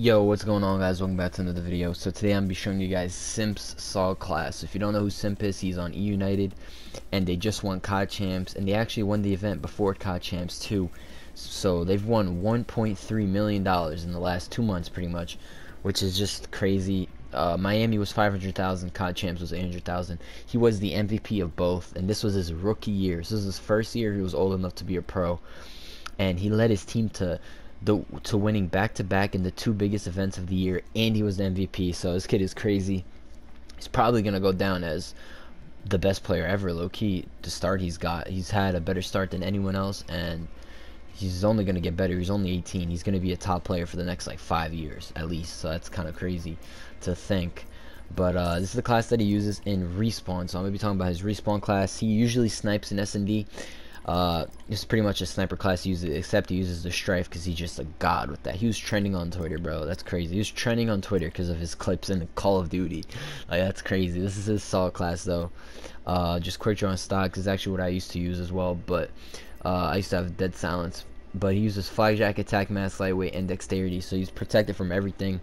Yo, what's going on guys? Welcome back to another video. So today I'm going to be showing you guys Simp's SAUG class. If you don't know who Simp is, he's on E United and they just won COD Champs and they actually won the event before COD Champs too. So they've won 1.3 million dollars in the last 2 months pretty much, which is just crazy. Uh, Miami was 500,000, COD Champs was 800,000. He was the MVP of both and this was his rookie year. So this is his first year he was old enough to be a pro and he led his team to the to winning back to back in the two biggest events of the year, and he was the MVP. So this kid is crazy. He's probably gonna go down as the best player ever, low key. To start, he's got he's had a better start than anyone else, and he's only gonna get better. He's only 18. He's gonna be a top player for the next like five years at least. So that's kind of crazy to think. But uh, this is the class that he uses in respawn. So I'm gonna be talking about his respawn class. He usually snipes in S&D. Uh, it's pretty much a sniper class uses except he uses the strife because he's just a god with that. He was trending on Twitter, bro. That's crazy. He was trending on Twitter because of his clips in Call of Duty. Like that's crazy. This is his solid class though. Uh, just quick draw on stock is actually what I used to use as well, but uh, I used to have dead silence. But he uses flakjack, attack, mass, lightweight, and dexterity, so he's protected from everything.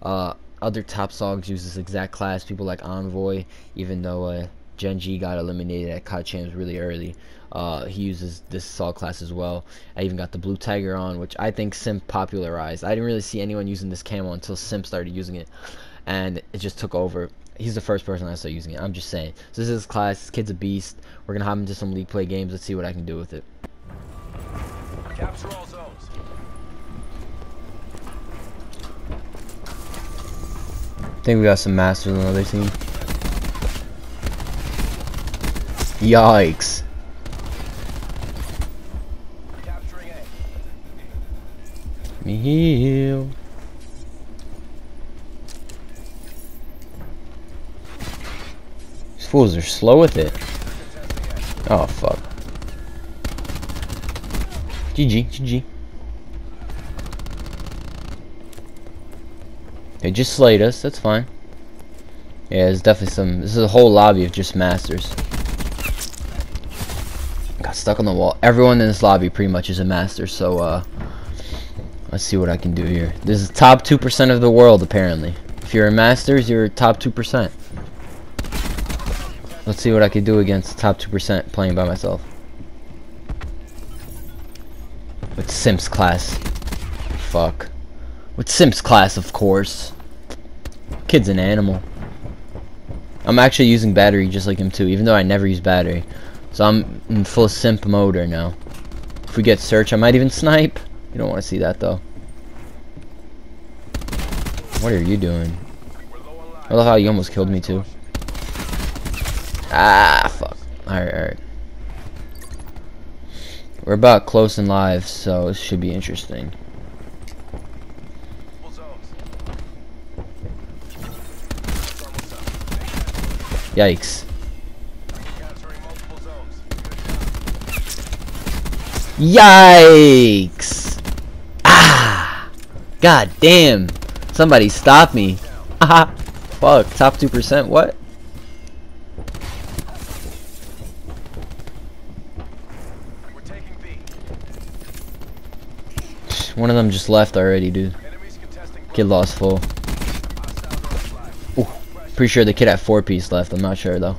Uh, other top songs use this exact class. People like Envoy, even though uh, Gen.G got eliminated at COD Champs really early. Uh, he uses this assault class as well. I even got the blue tiger on, which I think Simp popularized. I didn't really see anyone using this camo until Simp started using it, and it just took over. He's the first person I saw using it. I'm just saying. So this is his class. This kid's a beast. We're gonna hop into some league play games. Let's see what I can do with it. Capture all zones. I think we got some masters on the other team. Yikes. me heal. These fools are slow with it. Oh, fuck. GG, GG. They just slayed us, that's fine. Yeah, there's definitely some... This is a whole lobby of just masters. Stuck on the wall. Everyone in this lobby pretty much is a master, so, uh... Let's see what I can do here. This is top 2% of the world, apparently. If you're a Masters, you're top 2%. Let's see what I can do against top 2% playing by myself. With Simps class. Fuck. With Simps class, of course. Kid's an animal. I'm actually using battery just like him too, even though I never use battery. So I'm in full simp mode right now. If we get search, I might even snipe. You don't want to see that though. What are you doing? I love how you almost killed me too. Ah, fuck. Alright, alright. We're about close and live, so it should be interesting. Yikes. Yikes! Ah! God damn. Somebody stop me. Haha. Fuck. Top 2%. What? One of them just left already, dude. Kid lost full. Ooh, pretty sure the kid had four piece left. I'm not sure though.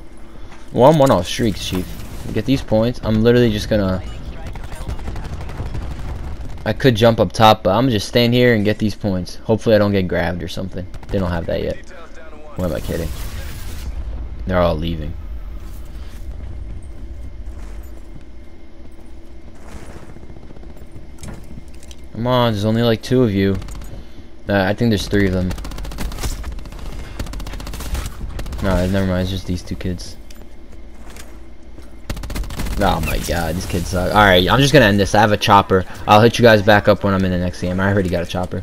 Well, I'm one off streaks, chief. Get these points. I'm literally just gonna I could jump up top, but I'm just stand here and get these points. Hopefully I don't get grabbed or something. They don't have that yet. What am I kidding? They're all leaving. Come on, there's only like two of you. Uh, I think there's three of them. No, never mind. It's just these two kids. Oh my god, this kid sucks. Alright, I'm just gonna end this. I have a chopper. I'll hit you guys back up when I'm in the next game. I already got a chopper.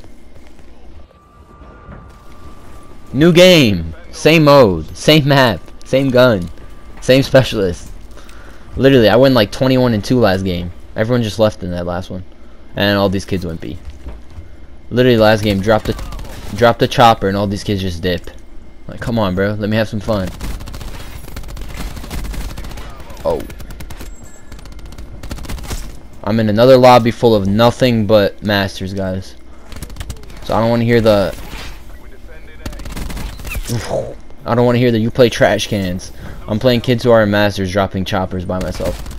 New game. Same mode. Same map. Same gun. Same specialist. Literally, I went like 21 and 2 last game. Everyone just left in that last one. And all these kids went B. Literally, last game, dropped the, dropped the chopper and all these kids just dip. Like, come on, bro. Let me have some fun. Oh. I'm in another lobby full of nothing but masters, guys. So I don't want to hear the. I don't want to hear that you play trash cans. I'm playing kids who are in masters, dropping choppers by myself.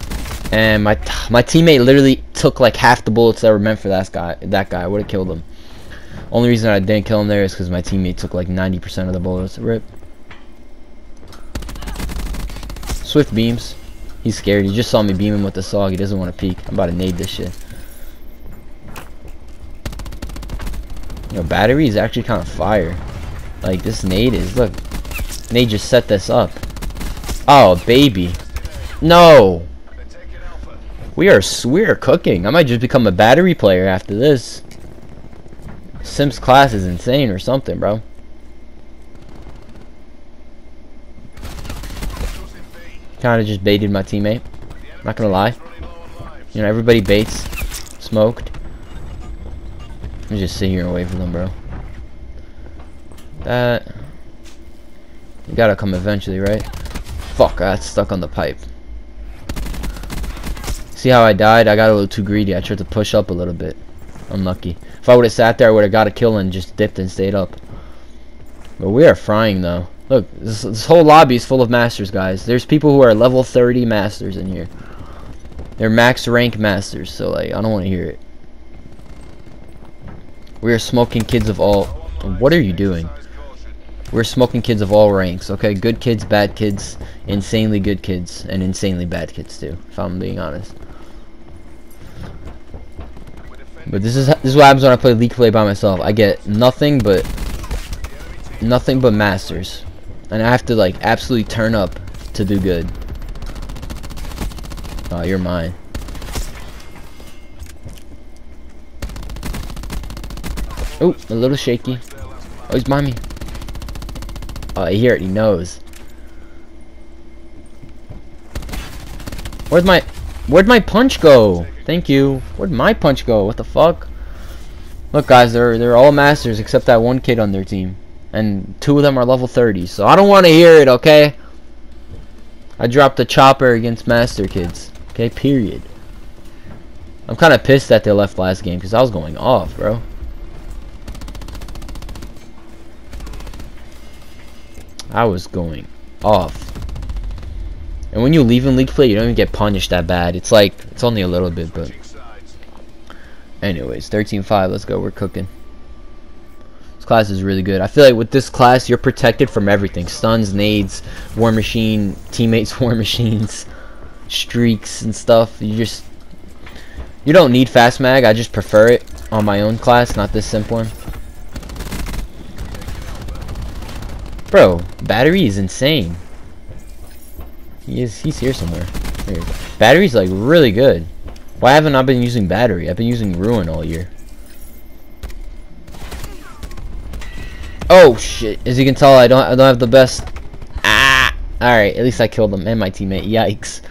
And my my teammate literally took like half the bullets that were meant for that guy. That guy would have killed him. Only reason I didn't kill him there is because my teammate took like 90% of the bullets. Rip. Swift beams. He's scared. He just saw me beaming with the SAUG. He doesn't want to peek. I'm about to nade this shit. Yo, battery is actually kind of fire. Like, this nade is, look. Nade just set this up. Oh, baby. No! We are, we are cooking. I might just become a battery player after this. Simp's class is insane or something, bro. Kind of just baited my teammate. Not gonna lie. You know, everybody baits. Smoked. Let me just sit here wait for them, bro. That... You gotta come eventually, right? Fuck, I got stuck on the pipe. See how I died? I got a little too greedy. I tried to push up a little bit. Unlucky. If I would have sat there, I would have got a kill and just dipped and stayed up. But we are frying, though. Look, this, this whole lobby is full of masters, guys. There's people who are level 30 masters in here. They're max rank masters, so like, I don't want to hear it. We are smoking kids of all... What are you doing? We're smoking kids of all ranks, okay? Good kids, bad kids, insanely good kids, and insanely bad kids too, if I'm being honest. But this is this is what happens when I play League Play by myself. I get nothing but nothing but masters. And I have to like absolutely turn up to do good. Oh, you're mine. Oh, a little shaky. Oh, he's behind me. Oh, he already knows. Where's my... Where'd my punch go? Thank you. Where'd my punch go? What the fuck? Look, guys, they're they're all masters except that one kid on their team and two of them are level 30. So I don't want to hear it, okay? I dropped a chopper against Master Kids. Okay, period. I'm kind of pissed that they left last game because I was going off, bro. I was going off. And when you leave in League Play, you don't even get punished that bad. It's like, it's only a little bit, but... Anyways, 13-5, let's go, we're cooking. This class is really good. I feel like with this class, you're protected from everything. Stuns, nades, war machine, teammates war machines, streaks and stuff. You just... You don't need fast mag. I just prefer it on my own class, not this simp one. Bro, battery is insane. He is, he's here somewhere. Here. Battery's like really good. Why haven't I been using battery? I've been using ruin all year. Oh shit! As you can tell, I don't I don't have the best. Ah! All right, at least I killed him and my teammate. Yikes!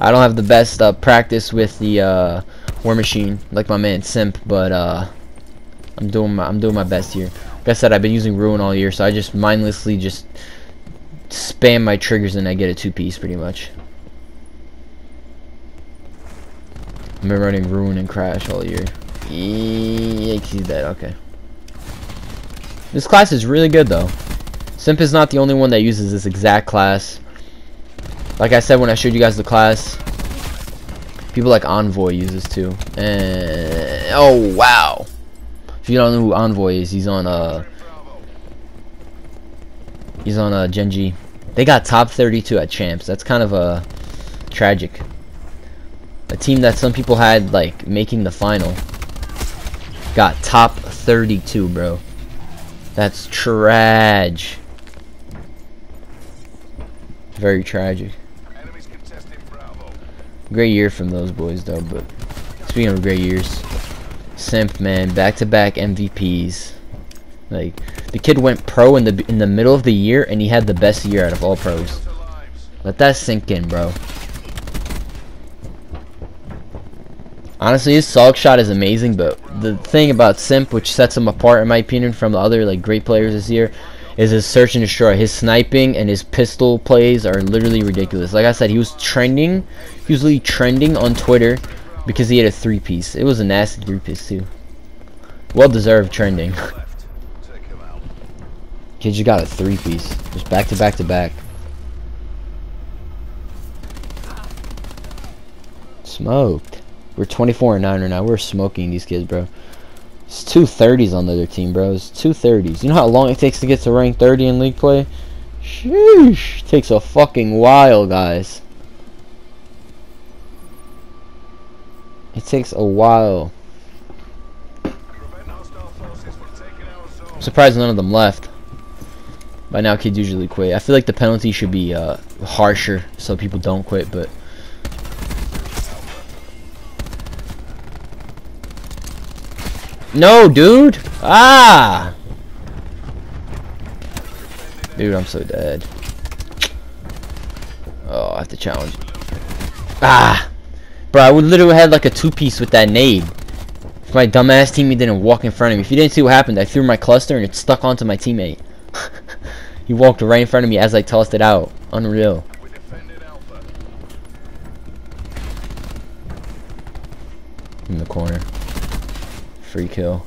I don't have the best uh, practice with the uh, war machine like my man Simp, but uh, I'm doing my I'm doing my best here. Like I said, I've been using ruin all year, so I just mindlessly just spam my triggers and I get a two piece pretty much. I've been running ruin and crash all year. Yikes! He's dead. Okay. This class is really good though. Simp is not the only one that uses this exact class. Like I said when I showed you guys the class, people like Envoy uses too. And oh wow. If you don't know who Envoy is, he's on uh he's on uh Gen.G. They got top 32 at champs. That's kind of a uh, tragic. A team that some people had like making the final got top 32, bro. That's tragic. Very tragic. Great year from those boys though, but speaking of great years, Simp man, back-to-back -back MVPs. Like the kid went pro in the in the middle of the year and he had the best year out of all pros. Let that sink in, bro. Honestly, his SAUG shot is amazing, but the thing about Simp, which sets him apart, in my opinion, from the other like great players this year, is his search and destroy. His sniping and his pistol plays are literally ridiculous. Like I said, he was trending, he was literally trending on Twitter because he had a three-piece. It was a nasty three-piece too. Well deserved trending. Kid just got a three piece. Just back to back to back. Smoked. We're 24 and 9 right now. We're smoking these kids, bro. It's two 30s on the other team, bro. It's two 30s. You know how long it takes to get to rank 30 in league play? Sheesh. Takes a fucking while, guys. It takes a while. I'm surprised none of them left. By now, kids usually quit. I feel like the penalty should be uh, harsher so people don't quit, but. No, dude! Ah! Dude, I'm so dead. Oh, I have to challenge. Ah! Bro, I would literally had like a two-piece with that nade. If my dumbass teammate didn't walk in front of me. If you didn't see what happened, I threw my cluster and it stuck onto my teammate. he walked right in front of me as I tossed it out. Unreal. In the corner. Free kill.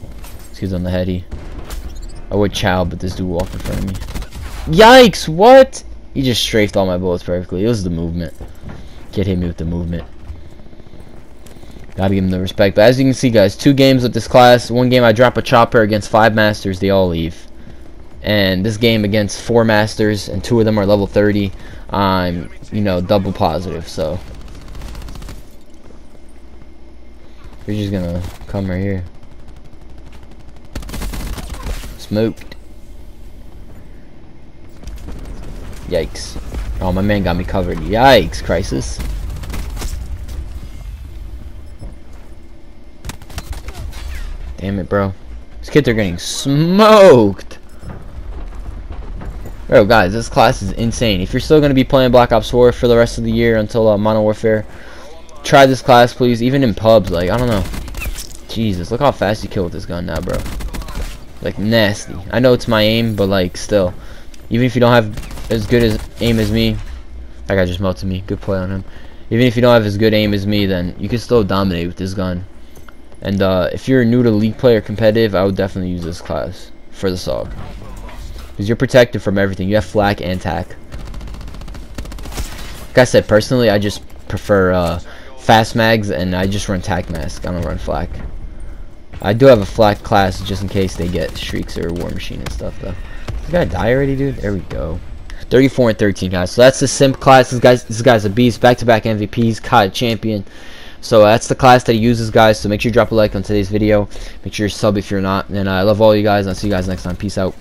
This kid's on the heady. I would chow, but this dude walked in front of me. Yikes! What? He just strafed all my bullets perfectly. It was the movement. Kid hit me with the movement. Gotta give him the respect. But as you can see, guys, two games with this class. One game I drop a chopper against five masters. They all leave. And this game against four masters, and two of them are level 30. I'm, you know, double positive. So we're just gonna come right here. Smoked. Yikes. Oh, my man got me covered. Yikes, Crisis. Damn it, bro. These kids are getting smoked. Bro, guys, this class is insane. If you're still going to be playing Black Ops 4 for the rest of the year until uh, Modern Warfare, try this class, please. Even in pubs, like, I don't know. Jesus, look how fast you kill with this gun now, bro. Like, nasty. I know it's my aim, but, like, still. Even if you don't have as good as aim as me, that guy just melted me. Good play on him. Even if you don't have as good aim as me, then you can still dominate with this gun. And uh, if you're new to League Play or competitive, I would definitely use this class for the SAUG. Because you're protected from everything. You have flak and tac. Like I said, personally, I just prefer uh, fast mags, and I just run tac mask. I don't run flak. I do have a flat class just in case they get streaks or war machine and stuff, though. This guy die already, dude? There we go. 34 and 13, guys. So that's the simp class. This guy's this guy's a beast. Back-to-back -back MVPs, COD champion. So that's the class that he uses, guys. So make sure you drop a like on today's video. Make sure you sub if you're not. And I love all you guys. I'll see you guys next time. Peace out.